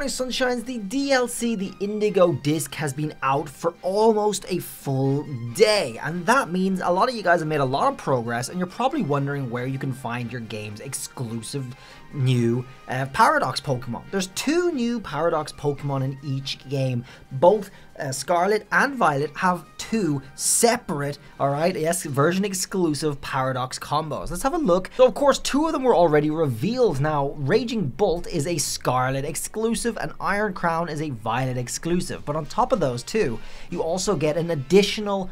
morning, sunshines. The DLC, the Indigo Disk, has been out for almost a full day. And that means a lot of you guys have made a lot of progress, and you're probably wondering where you can find your game's exclusive new uh, Paradox Pokemon. There's two new Paradox Pokemon in each game. Both uh, Scarlet and Violet have two separate, alright, yes, version exclusive Paradox combos. Let's have a look. So, of course, two of them were already revealed. Now, Raging Bolt is a Scarlet exclusive and Iron Crown is a Violet exclusive. But on top of those two, you also get an additional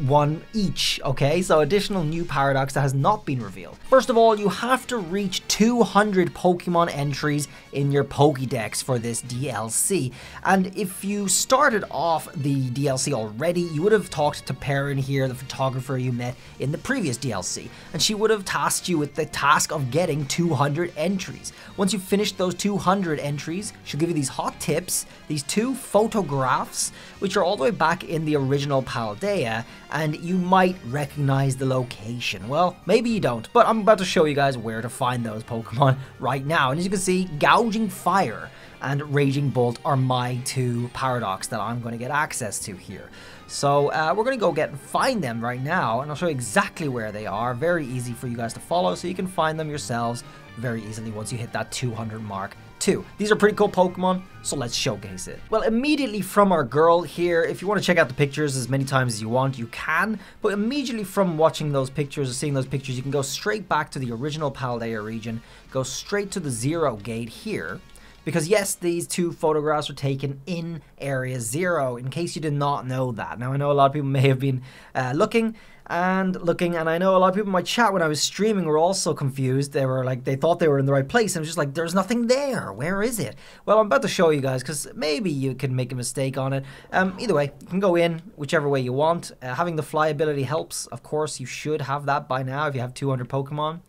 one each, okay? So additional new paradox that has not been revealed. First of all, you have to reach 200 Pokemon entries in your Pokédex for this DLC. And if you started off the DLC already, you would have talked to Perrin here, the photographer you met in the previous DLC, and she would have tasked you with the task of getting 200 entries. Once you've finished those 200 entries, she'll give you these hot tips, these two photographs, which are all the way back in the original Paldea, and you might recognize the location. Well, maybe you don't, but I'm about to show you guys where to find those Pokemon right now. And as you can see, Gouging Fire and Raging Bolt are my two Paradox that I'm going to get access to here. So uh, we're going to go get and find them right now, and I'll show you exactly where they are. Very easy for you guys to follow, so you can find them yourselves very easily once you hit that 200 mark too. These are pretty cool Pokemon, so let's showcase it. Well, immediately from our girl here, if you want to check out the pictures as many times as you want, you can, but immediately from watching those pictures or seeing those pictures, you can go straight back to the original Paldea region, go straight to the Zero Gate here, because yes, these two photographs were taken in Area Zero, in case you did not know that. Now, I know a lot of people may have been uh, looking, and looking and I know a lot of people in my chat when I was streaming were also confused. They were like they thought they were in the right place and was just like there's nothing there. Where is it? Well, I'm about to show you guys cuz maybe you can make a mistake on it. Um either way, you can go in whichever way you want. Uh, having the fly ability helps. Of course, you should have that by now if you have 200 Pokemon.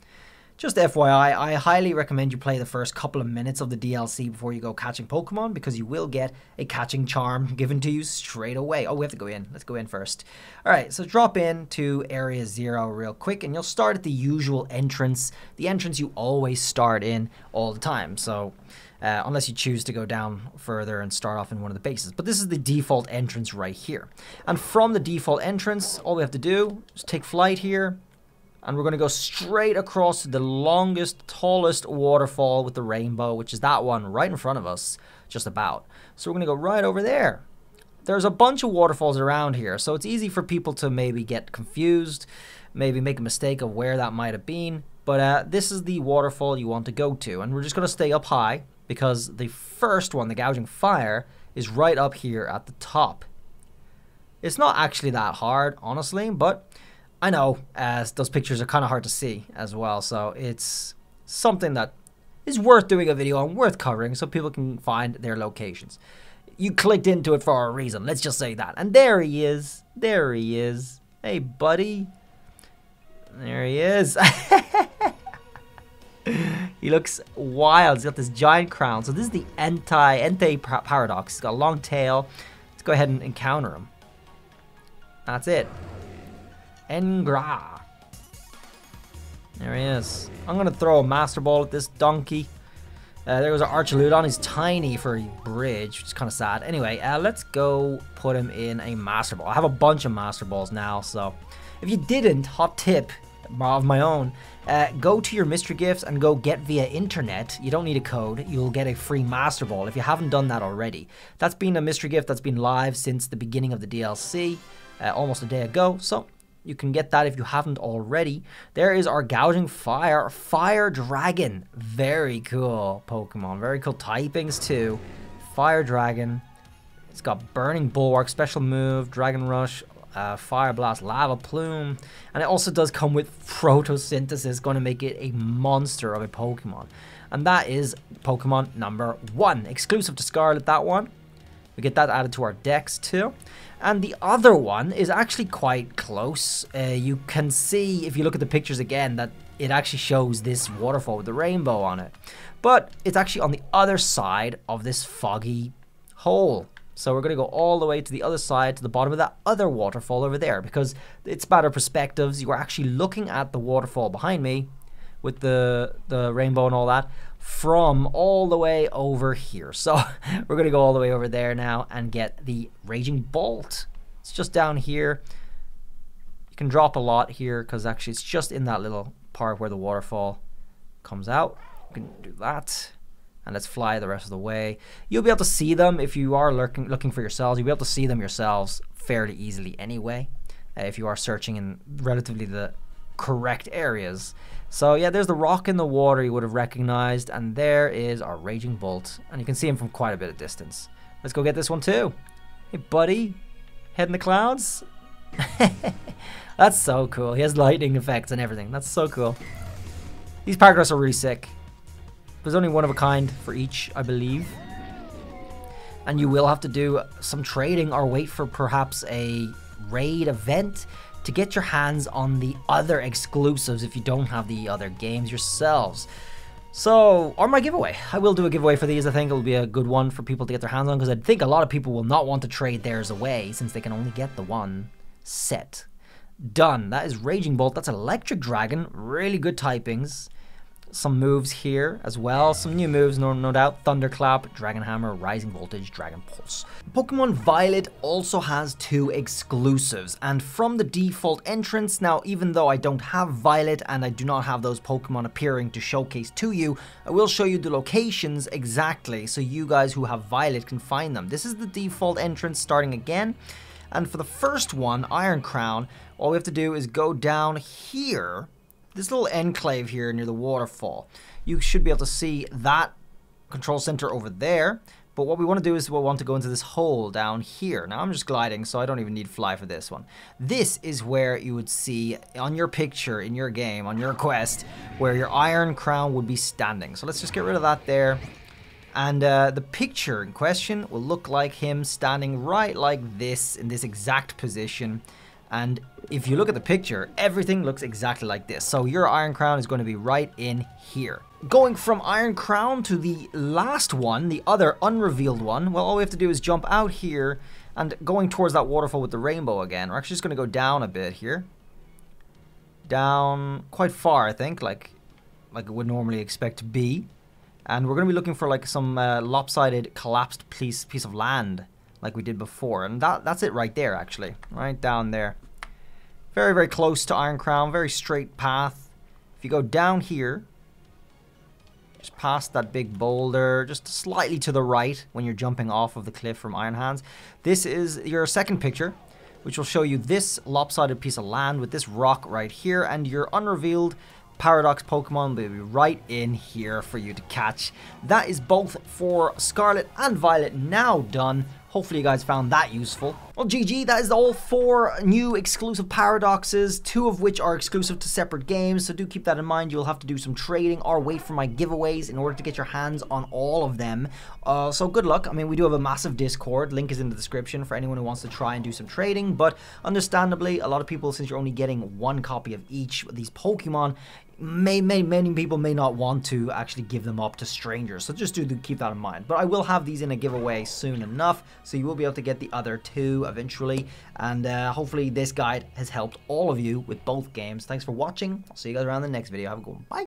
Just FYI, I highly recommend you play the first couple of minutes of the DLC before you go catching Pokemon because you will get a catching charm given to you straight away. Oh, we have to go in. Let's go in first. All right, so drop in to Area Zero real quick and you'll start at the usual entrance, the entrance you always start in all the time. So uh, unless you choose to go down further and start off in one of the bases. But this is the default entrance right here. And from the default entrance, all we have to do is take flight here, and we're going to go straight across to the longest, tallest waterfall with the rainbow, which is that one right in front of us, just about. So we're going to go right over there. There's a bunch of waterfalls around here, so it's easy for people to maybe get confused, maybe make a mistake of where that might have been. But uh, this is the waterfall you want to go to, and we're just going to stay up high because the first one, the Gouging Fire, is right up here at the top. It's not actually that hard, honestly, but I know, as those pictures are kind of hard to see as well, so it's something that is worth doing a video on, worth covering, so people can find their locations. You clicked into it for a reason, let's just say that. And there he is. There he is. Hey, buddy. There he is. he looks wild. He's got this giant crown. So this is the Entei Paradox. He's got a long tail. Let's go ahead and encounter him. That's it. Engra. There he is. I'm going to throw a Master Ball at this donkey. Uh, there goes our Archaludon. He's tiny for a bridge, which is kind of sad. Anyway, uh, let's go put him in a Master Ball. I have a bunch of Master Balls now, so if you didn't, hot tip of my own, uh, go to your mystery gifts and go get via internet. You don't need a code. You'll get a free Master Ball if you haven't done that already. That's been a mystery gift that's been live since the beginning of the DLC, uh, almost a day ago. So you can get that if you haven't already. There is our Gouging Fire, Fire Dragon. Very cool Pokemon. Very cool typings too. Fire Dragon. It's got Burning Bulwark, special move, Dragon Rush, uh, Fire Blast, Lava Plume. And it also does come with Photosynthesis, going to make it a monster of a Pokemon. And that is Pokemon number one. Exclusive to Scarlet, that one. We get that added to our dex too. And the other one is actually quite close. Uh, you can see, if you look at the pictures again, that it actually shows this waterfall with the rainbow on it. But it's actually on the other side of this foggy hole. So we're going to go all the way to the other side, to the bottom of that other waterfall over there, because it's better perspectives. You are actually looking at the waterfall behind me with the, the rainbow and all that from all the way over here. So we're going to go all the way over there now and get the Raging Bolt. It's just down here. You can drop a lot here because actually it's just in that little part where the waterfall comes out. You can do that. And let's fly the rest of the way. You'll be able to see them if you are lurking, looking for yourselves. You'll be able to see them yourselves fairly easily anyway. Uh, if you are searching in relatively the correct areas. So yeah, there's the rock in the water you would have recognized, and there is our Raging Bolt, and you can see him from quite a bit of distance. Let's go get this one too. Hey buddy, head in the clouds. That's so cool. He has lightning effects and everything. That's so cool. These paragraphs are really sick. There's only one of a kind for each, I believe. And you will have to do some trading or wait for perhaps a raid event to get your hands on the other exclusives if you don't have the other games yourselves. So, or my giveaway. I will do a giveaway for these. I think it'll be a good one for people to get their hands on because I think a lot of people will not want to trade theirs away since they can only get the one set. Done. That is Raging Bolt. That's Electric Dragon. Really good typings some moves here as well. Some new moves, no, no doubt. Thunderclap, Dragon Hammer, Rising Voltage, Dragon Pulse. Pokemon Violet also has two exclusives. And from the default entrance, now even though I don't have Violet and I do not have those Pokemon appearing to showcase to you, I will show you the locations exactly so you guys who have Violet can find them. This is the default entrance starting again. And for the first one, Iron Crown, all we have to do is go down here this little enclave here near the waterfall. You should be able to see that control center over there. But what we want to do is we want to go into this hole down here. Now I'm just gliding, so I don't even need fly for this one. This is where you would see on your picture in your game, on your quest, where your iron crown would be standing. So let's just get rid of that there. And uh, the picture in question will look like him standing right like this in this exact position. And if you look at the picture, everything looks exactly like this. So your Iron Crown is going to be right in here. Going from Iron Crown to the last one, the other unrevealed one, well, all we have to do is jump out here and going towards that waterfall with the rainbow again. We're actually just going to go down a bit here. Down quite far, I think, like, like it would normally expect to be. And we're going to be looking for like some uh, lopsided collapsed piece, piece of land like we did before. And that, that's it right there, actually. Right down there. Very, very close to Iron Crown. Very straight path. If you go down here, just past that big boulder, just slightly to the right when you're jumping off of the cliff from Iron Hands. This is your second picture, which will show you this lopsided piece of land with this rock right here and your unrevealed Paradox Pokemon will be right in here for you to catch. That is both for Scarlet and Violet now done. Hopefully you guys found that useful. Well, GG, that is all four new exclusive paradoxes, two of which are exclusive to separate games, so do keep that in mind. You'll have to do some trading or wait for my giveaways in order to get your hands on all of them. Uh, so good luck. I mean, we do have a massive Discord. Link is in the description for anyone who wants to try and do some trading, but understandably, a lot of people, since you're only getting one copy of each of these Pokemon, may, may many people may not want to actually give them up to strangers so just do keep that in mind but i will have these in a giveaway soon enough so you will be able to get the other two eventually. And uh, hopefully this guide has helped all of you with both games. Thanks for watching. I'll see you guys around the next video. Have a good one. Bye